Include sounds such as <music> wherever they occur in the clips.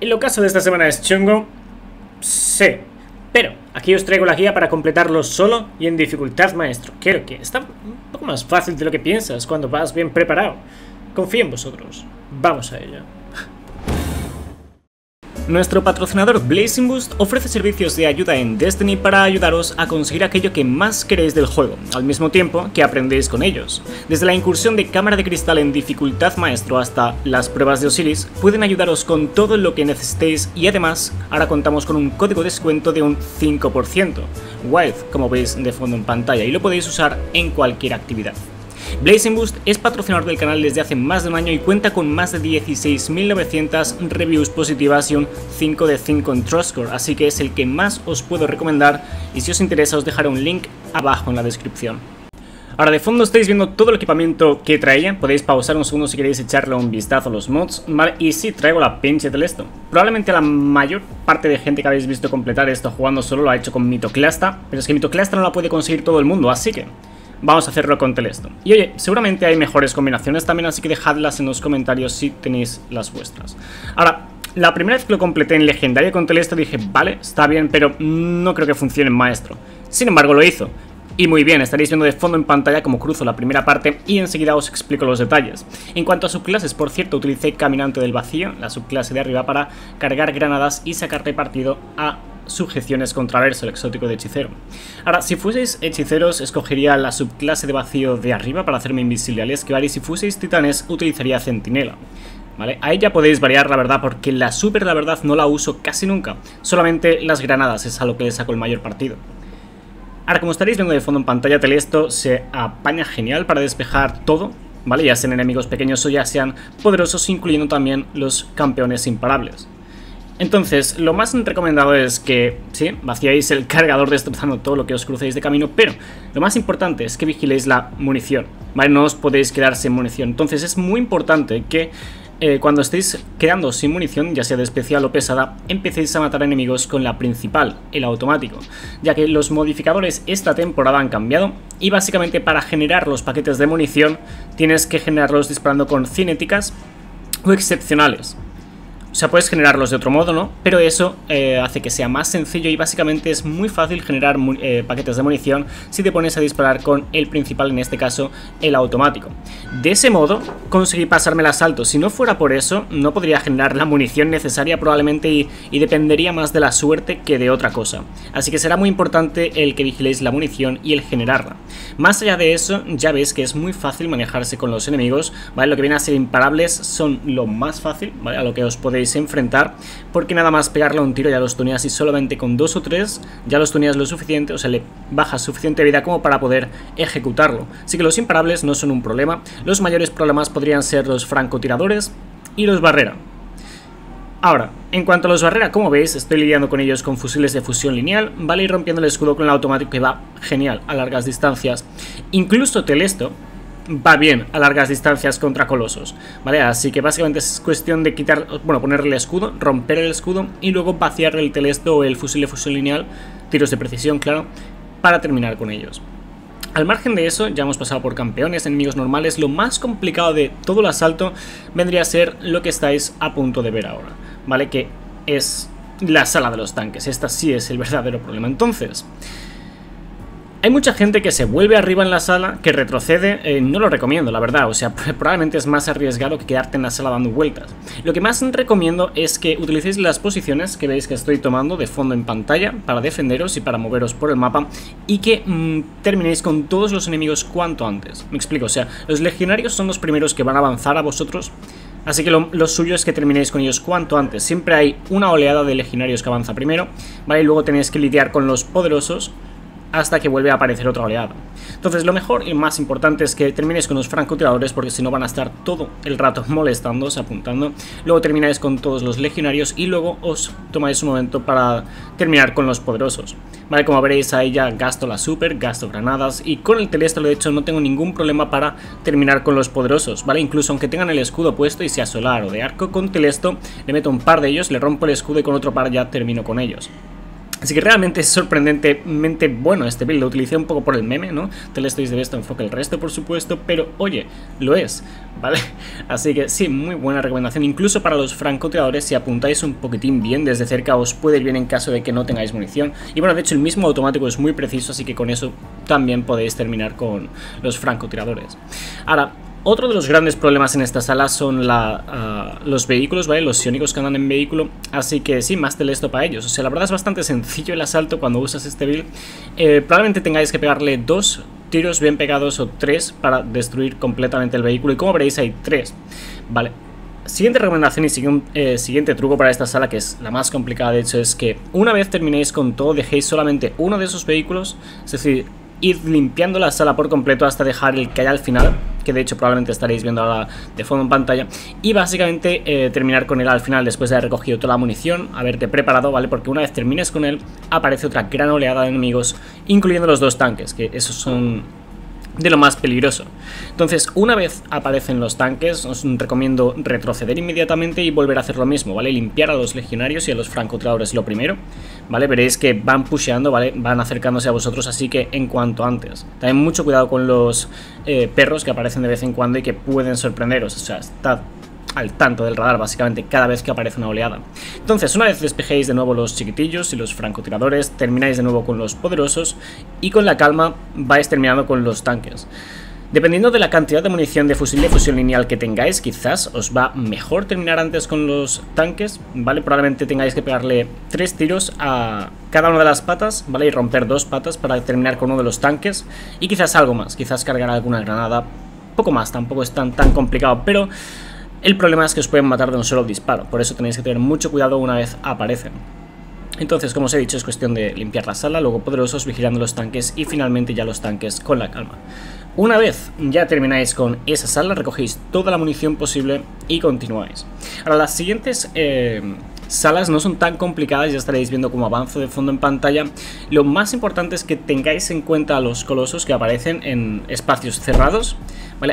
El ocaso de esta semana es chungo. Sí. Pero aquí os traigo la guía para completarlo solo y en dificultad maestro. Quiero que está un poco más fácil de lo que piensas cuando vas bien preparado. Confío en vosotros. Vamos a ello. Nuestro patrocinador Blazing Boost ofrece servicios de ayuda en Destiny para ayudaros a conseguir aquello que más queréis del juego, al mismo tiempo que aprendéis con ellos. Desde la incursión de cámara de cristal en dificultad maestro hasta las pruebas de Osiris, pueden ayudaros con todo lo que necesitéis y además ahora contamos con un código de descuento de un 5%, Wild, como veis de fondo en pantalla, y lo podéis usar en cualquier actividad. Blazing Boost es patrocinador del canal desde hace más de un año y cuenta con más de 16.900 reviews positivas y un 5 de 5 en Trustcore, así que es el que más os puedo recomendar y si os interesa os dejaré un link abajo en la descripción. Ahora de fondo estáis viendo todo el equipamiento que traía, podéis pausar un segundo si queréis echarle un vistazo a los mods. Y sí, traigo la pinche esto. Probablemente la mayor parte de gente que habéis visto completar esto jugando solo lo ha hecho con Mitoclasta, pero es que Mitoclasta no la puede conseguir todo el mundo, así que vamos a hacerlo con Telesto. Y oye, seguramente hay mejores combinaciones también, así que dejadlas en los comentarios si tenéis las vuestras. Ahora, la primera vez que lo completé en Legendaria con Telesto dije, vale, está bien, pero no creo que funcione en Maestro. Sin embargo, lo hizo. Y muy bien, estaréis viendo de fondo en pantalla como cruzo la primera parte y enseguida os explico los detalles. En cuanto a subclases, por cierto, utilicé Caminante del Vacío, la subclase de arriba, para cargar granadas y sacarle partido a sujeciones contraverso, el exótico de hechicero. Ahora, si fueseis hechiceros, escogería la subclase de vacío de arriba para hacerme invisible al esquivar y si fueseis titanes, utilizaría centinela. ¿Vale? Ahí ya podéis variar la verdad porque la super la verdad no la uso casi nunca. Solamente las granadas es a lo que le saco el mayor partido. Ahora, como estaréis viendo de fondo en pantalla, Telesto se apaña genial para despejar todo, ¿vale? Ya sean enemigos pequeños o ya sean poderosos, incluyendo también los campeones imparables. Entonces, lo más recomendado es que, sí, vaciáis el cargador destrozando todo lo que os crucéis de camino, pero lo más importante es que vigiléis la munición, ¿vale? No os podéis quedar sin munición. Entonces es muy importante que eh, cuando estéis quedando sin munición, ya sea de especial o pesada, empecéis a matar enemigos con la principal, el automático, ya que los modificadores esta temporada han cambiado y básicamente para generar los paquetes de munición tienes que generarlos disparando con cinéticas o excepcionales. O sea, puedes generarlos de otro modo, ¿no? Pero eso eh, hace que sea más sencillo y básicamente es muy fácil generar eh, paquetes de munición si te pones a disparar con el principal, en este caso el automático. De ese modo conseguí pasarme el asalto. Si no fuera por eso, no podría generar la munición necesaria probablemente y, dependería más de la suerte que de otra cosa. Así que será muy importante el que vigiléis la munición y el generarla. Más allá de eso, ya ves que es muy fácil manejarse con los enemigos, ¿vale? Lo que viene a ser imparables son lo más fácil, ¿vale? A lo que os podéis enfrentar, porque nada más pegarle un tiro ya los tuneas y solamente con dos o tres ya los tuneas lo suficiente, o sea, le bajas suficiente vida como para poder ejecutarlo. Así que los imparables no son un problema, los mayores problemas podrían ser los francotiradores y los barrera. Ahora, en cuanto a los barrera, como veis, estoy lidiando con ellos con fusiles de fusión lineal, vale, y rompiendo el escudo con el automático que va genial a largas distancias. Incluso Telesto, va bien a largas distancias contra colosos, ¿vale? Así que básicamente es cuestión de quitar, bueno, ponerle el escudo, romper el escudo y luego vaciar el telesto o el fusil de fusión lineal, tiros de precisión, claro, para terminar con ellos. Al margen de eso, ya hemos pasado por campeones, enemigos normales, lo más complicado de todo el asalto vendría a ser lo que estáis a punto de ver ahora, ¿vale? Que es la sala de los tanques, esta sí es el verdadero problema. Entonces, hay mucha gente que se vuelve arriba en la sala, que retrocede, eh, no lo recomiendo, la verdad, o sea, <laughs> probablemente es más arriesgado que quedarte en la sala dando vueltas. Lo que más recomiendo es que utilicéis las posiciones que veis que estoy tomando de fondo en pantalla para defenderos y para moveros por el mapa y que mm, terminéis con todos los enemigos cuanto antes. Me explico, o sea, los legionarios son los primeros que van a avanzar a vosotros Así que lo, lo, suyo es que terminéis con ellos cuanto antes. Siempre hay una oleada de legionarios que avanza primero, ¿vale? Y luego tenéis que lidiar con los poderosos hasta que vuelve a aparecer otra oleada. Entonces lo mejor y más importante es que terminéis con los francotiradores porque si no van a estar todo el rato molestándoos, apuntando. Luego termináis con todos los legionarios y luego os tomáis un momento para terminar con los poderosos. Vale, como veréis ahí ya gasto la super, gasto granadas y con el telestro de hecho no tengo ningún problema para terminar con los poderosos, ¿vale? Incluso aunque tengan el escudo puesto y sea solar o de arco con telesto, le meto un par de ellos, le rompo el escudo y con otro par ya termino con ellos. Así que realmente es sorprendentemente bueno este build, lo utilicé un poco por el meme, ¿no? Telestoys de esto enfoca el resto, por supuesto, pero oye, lo es, <laughs> ¿vale? Así que sí, muy buena recomendación, incluso para los francotiradores, si apuntáis un poquitín bien desde cerca os puede ir bien en caso de que no tengáis munición. Y bueno, de hecho el mismo automático es muy preciso, así que con eso también podéis terminar con los francotiradores. Ahora, otro de los grandes problemas en esta sala son ah, los vehículos, ¿vale? Los iónicos que andan en vehículo, así que sí, más telesto para ellos. O sea, la verdad es bastante sencillo el asalto cuando usas este build. Eh, probablemente tengáis que pegarle dos tiros bien pegados o tres para destruir completamente el vehículo. Y como veréis hay tres, ¿vale? Siguiente recomendación y eh, siguiente truco para esta sala, que es la más complicada de hecho, es que una vez terminéis con todo, dejéis solamente uno de esos vehículos, es decir, ir limpiando la sala por completo hasta dejar el que hay al final, que de hecho probablemente estaréis viendo ahora de fondo en pantalla, y básicamente eh, terminar con él al final después de haber recogido toda la munición, haberte preparado, ¿vale? Porque una vez termines con él, aparece otra gran oleada de enemigos, incluyendo los dos tanques, que esos son de lo más peligroso. Entonces, una vez aparecen los tanques, os recomiendo retroceder inmediatamente y volver a hacer lo mismo, ¿vale? Limpiar a los legionarios y a los francotiradores lo primero, ¿vale? Veréis que van pusheando, ¿vale? Van acercándose a vosotros, así que en cuanto antes. También mucho cuidado con los eh, perros que aparecen de vez en cuando y que pueden sorprenderos, o sea, estad al tanto del radar básicamente cada vez que aparece una oleada. Entonces, una vez despejéis de nuevo los chiquitillos y los francotiradores, termináis de nuevo con los poderosos y con la calma vais terminando con los tanques. Dependiendo de la cantidad de munición de fusil de fusión lineal que tengáis, quizás os va mejor terminar antes con los tanques, ¿vale? Probablemente tengáis que pegarle tres tiros a cada una de las patas, ¿vale? Y romper dos patas para terminar con uno de los tanques y quizás algo más, quizás cargar alguna granada, poco más, tampoco es tan, tan complicado, pero el problema es que os pueden matar de un solo disparo, por eso tenéis que tener mucho cuidado una vez aparecen. Entonces, como os he dicho, es cuestión de limpiar la sala, luego poderosos vigilando los tanques y finalmente ya los tanques con la calma. Una vez ya termináis con esa sala, recogéis toda la munición posible y continuáis. Ahora, las siguientes eh, salas no son tan complicadas, ya estaréis viendo cómo avanzo de fondo en pantalla. Lo más importante es que tengáis en cuenta a los colosos que aparecen en espacios cerrados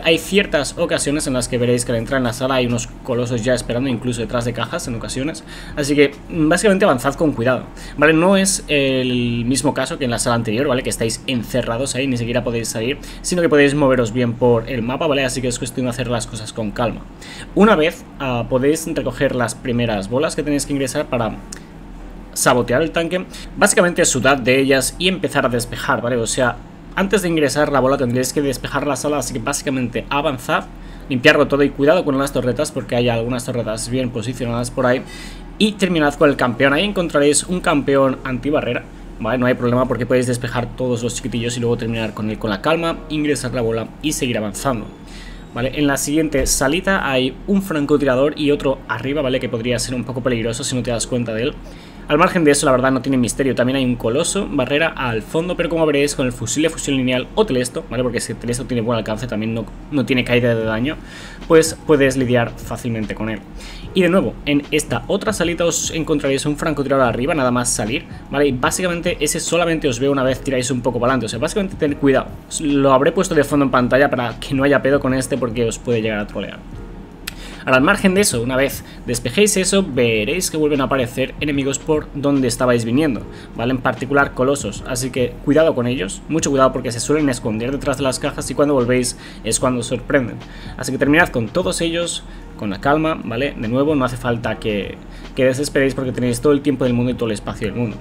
hay ciertas ocasiones en las que veréis que al entrar en la sala hay unos colosos ya esperando, incluso detrás de cajas en ocasiones. Así que mm, básicamente avanzad con cuidado, ¿vale? No es el mismo caso que en la sala anterior, ¿vale? Que estáis encerrados ahí, ni siquiera podéis salir, sino que podéis moveros bien por el mapa, ¿vale? Así que es cuestión de hacer las cosas con calma. Una vez ah, podéis recoger las primeras bolas que tenéis que ingresar para sabotear el tanque, básicamente sudad de ellas y empezar a despejar, ¿vale? O sea, antes de ingresar la bola tendréis que despejar la sala, así que básicamente avanzad, limpiarlo todo y cuidado con las torretas porque hay algunas torretas bien posicionadas por ahí. Y terminad con el campeón, ahí encontraréis un campeón antibarrera, ¿vale? No hay problema porque podéis despejar todos los chiquitillos y luego terminar con él con la calma, ingresar la bola y seguir avanzando. ¿Vale? En la siguiente salita hay un francotirador y otro arriba, ¿vale? Que podría ser un poco peligroso si no te das cuenta de él. Al margen de eso, la verdad no tiene misterio. También hay un coloso, barrera al fondo, pero como veréis, con el fusil de fusión lineal o telesto, ¿vale? Porque si telesto tiene buen alcance, también no, no tiene caída de daño, pues puedes lidiar fácilmente con él. Y de nuevo, en esta otra salita os encontraréis un francotirador arriba, nada más salir, ¿vale? Y básicamente ese solamente os veo una vez tiráis un poco para adelante. O sea, básicamente tened cuidado. Lo habré puesto de fondo en pantalla para que no haya pedo con este porque os puede llegar a trolear. Ahora, al margen de eso, una vez despejéis eso, veréis que vuelven a aparecer enemigos por donde estabais viniendo, ¿vale? En particular colosos, así que cuidado con ellos, mucho cuidado porque se suelen esconder detrás de las cajas y cuando volvéis es cuando sorprenden. Así que terminad con todos ellos, con la calma, ¿vale? De nuevo, no hace falta que, que desesperéis porque tenéis todo el tiempo del mundo y todo el espacio del mundo.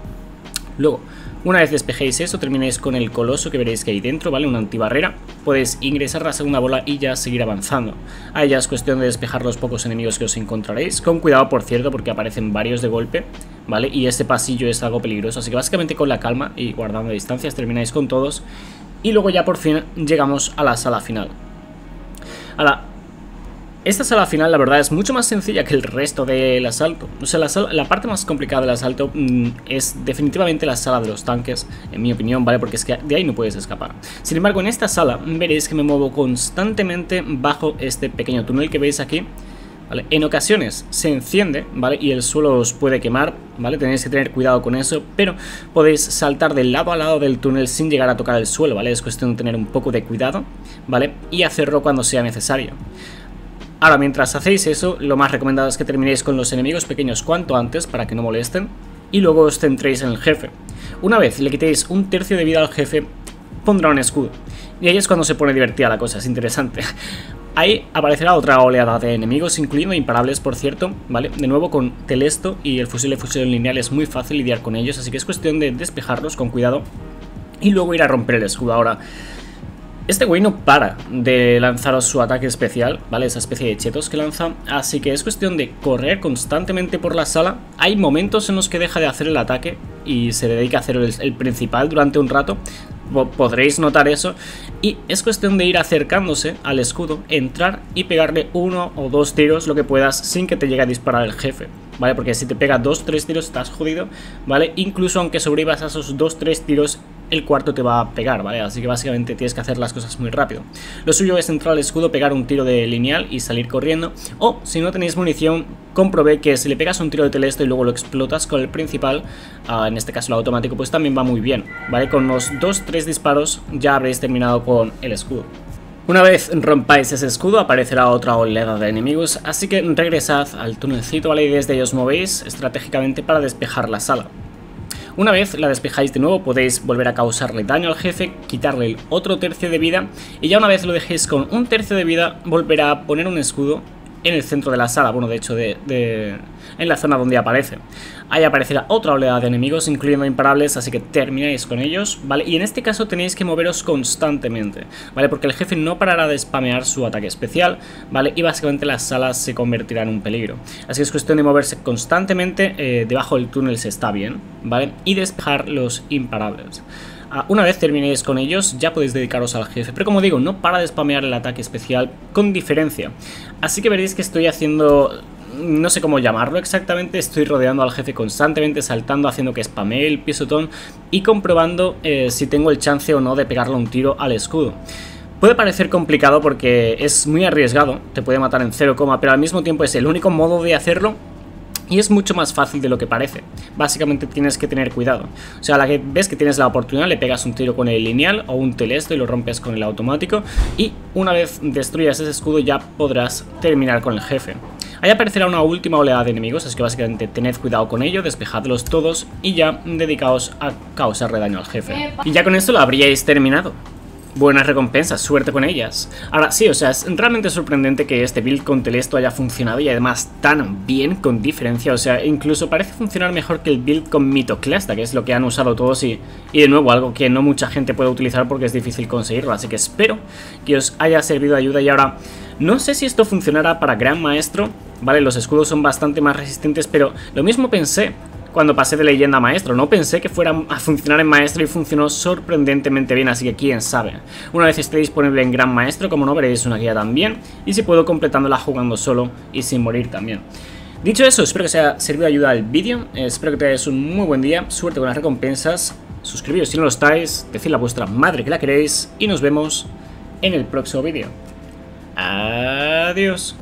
Luego, una vez despejéis eso, terminéis con el coloso que veréis que hay dentro, ¿vale? Una antibarrera. Podéis ingresar la segunda bola y ya seguir avanzando. Ahí ya es cuestión de despejar los pocos enemigos que os encontraréis. Con cuidado, por cierto, porque aparecen varios de golpe, ¿vale? Y este pasillo es algo peligroso, así que básicamente con la calma y guardando distancias termináis con todos. Y luego ya por fin llegamos a la sala final. Ahora, esta sala final, la verdad, es mucho más sencilla que el resto del asalto. O sea, la, parte más complicada del asalto mm, es definitivamente la sala de los tanques, en mi opinión, ¿vale? Porque es que de ahí no puedes escapar. Sin embargo, en esta sala veréis que me muevo constantemente bajo este pequeño túnel que veis aquí. ¿Vale? En ocasiones se enciende, ¿vale? Y el suelo os puede quemar, ¿vale? Tenéis que tener cuidado con eso, pero podéis saltar del lado a lado del túnel sin llegar a tocar el suelo, ¿vale? Es cuestión de tener un poco de cuidado, ¿vale? Y hacerlo cuando sea necesario. Ahora, mientras hacéis eso, lo más recomendado es que terminéis con los enemigos pequeños cuanto antes para que no molesten. y luego os centréis en el jefe. Una vez le quitéis un tercio de vida al jefe, pondrá un escudo. Y ahí es cuando se pone divertida la cosa, es interesante. <laughs> Ahí aparecerá otra oleada de enemigos, incluyendo imparables, por cierto, ¿vale? De nuevo con Telesto y el fusil de fusión lineal es muy fácil lidiar con ellos, así que es cuestión de despejarlos con cuidado y luego ir a romper el escudo. Ahora, este güey no para de lanzaros su ataque especial, ¿vale? Esa especie de chetos que lanza. Así que es cuestión de correr constantemente por la sala. Hay momentos en los que deja de hacer el ataque y se dedica a hacer el, principal durante un rato. Podréis notar eso. Y es cuestión de ir acercándose al escudo, entrar y pegarle uno o dos tiros, lo que puedas, sin que te llegue a disparar el jefe. ¿Vale? Porque si te pega dos, tres tiros estás jodido, ¿vale? Incluso aunque sobrevivas a esos dos, tres tiros, el cuarto te va a pegar, ¿vale? Así que básicamente tienes que hacer las cosas muy rápido. Lo suyo es entrar al escudo, pegar un tiro de lineal y salir corriendo. O, si no tenéis munición, comprobé que si le pegas un tiro de telesto y luego lo explotas con el principal, ah, en este caso el automático, pues también va muy bien, ¿vale? Con los 2-3 disparos ya habréis terminado con el escudo. Una vez rompáis ese escudo aparecerá otra oleada de enemigos, así que regresad al túnelcito. Y desde ahí os movéis estratégicamente para despejar la sala. Una vez la despejáis de nuevo podéis volver a causarle daño al jefe, quitarle otro tercio de vida y ya una vez lo dejéis con un tercio de vida volverá a poner un escudo en el centro de la sala, bueno, de hecho, de, en la zona donde aparece. Ahí aparecerá otra oleada de enemigos, incluyendo imparables, así que termináis con ellos, ¿vale? Y en este caso tenéis que moveros constantemente, ¿vale? Porque el jefe no parará de spamear su ataque especial, ¿vale? Y básicamente la sala se convertirá en un peligro. Así que es cuestión de moverse constantemente, eh, debajo del túnel se está bien, ¿vale? Y despejar los imparables. Ah, una vez terminéis con ellos, ya podéis dedicaros al jefe. Pero como digo, no para de spamear el ataque especial con diferencia. Así que veréis que estoy haciendo no sé cómo llamarlo exactamente, estoy rodeando al jefe constantemente, saltando, haciendo que spamee el pisotón y comprobando eh, si tengo el chance o no de pegarle un tiro al escudo. Puede parecer complicado porque es muy arriesgado, te puede matar en 0, pero al mismo tiempo es el único modo de hacerlo y es mucho más fácil de lo que parece. Básicamente tienes que tener cuidado. O sea, a la que ves que tienes la oportunidad, le pegas un tiro con el lineal o un telesto y lo rompes con el automático. Y una vez destruyas ese escudo ya podrás terminar con el jefe. Ahí aparecerá una última oleada de enemigos, así que básicamente tened cuidado con ello, despejadlos todos y ya dedicaos a causarle daño al jefe. Y ya con esto lo habríais terminado buenas recompensas, suerte con ellas. Ahora sí, o sea, es realmente sorprendente que este build con Telesto haya funcionado y además tan bien con diferencia, o sea, incluso parece funcionar mejor que el build con Mitoclasta, que es lo que han usado todos y, y de nuevo algo que no mucha gente puede utilizar porque es difícil conseguirlo, así que espero que os haya servido de ayuda. Y ahora no sé si esto funcionará para Gran Maestro, vale, los escudos son bastante más resistentes, pero lo mismo pensé, cuando pasé de leyenda a maestro. No pensé que fuera a funcionar en maestro y funcionó sorprendentemente bien, así que quién sabe. Una vez esté disponible en gran maestro, como no veréis una guía también, y si puedo completándola jugando solo y sin morir también. Dicho eso, espero que os haya servido de ayuda el vídeo, espero que tengáis un muy buen día, suerte con las recompensas, suscribiros si no lo estáis, decidle a vuestra madre que la queréis y nos vemos en el próximo vídeo. Adiós.